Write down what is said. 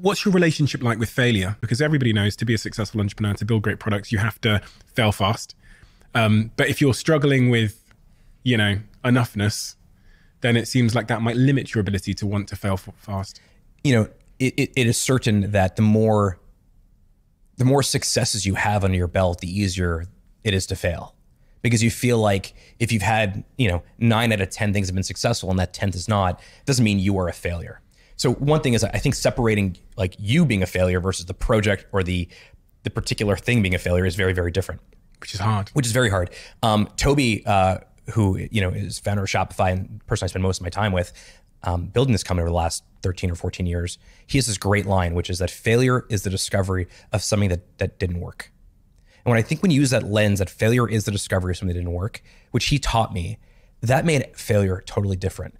what's your relationship like with failure? Because everybody knows to be a successful entrepreneur, to build great products, you have to fail fast. Um, but if you're struggling with, you know, enoughness, then it seems like that might limit your ability to want to fail fast. You know, it, it, it is certain that the more the more successes you have under your belt, the easier it is to fail. Because you feel like if you've had, you know, nine out of 10 things have been successful and that 10th is not, doesn't mean you are a failure. So one thing is I think separating like you being a failure versus the project or the the particular thing being a failure is very, very different. Which is hard. Which is very hard. Um, Toby, uh, who you know is founder of Shopify and person I spend most of my time with, um, building this company over the last 13 or 14 years, he has this great line, which is that failure is the discovery of something that that didn't work. And when I think when you use that lens, that failure is the discovery of something that didn't work, which he taught me, that made failure totally different.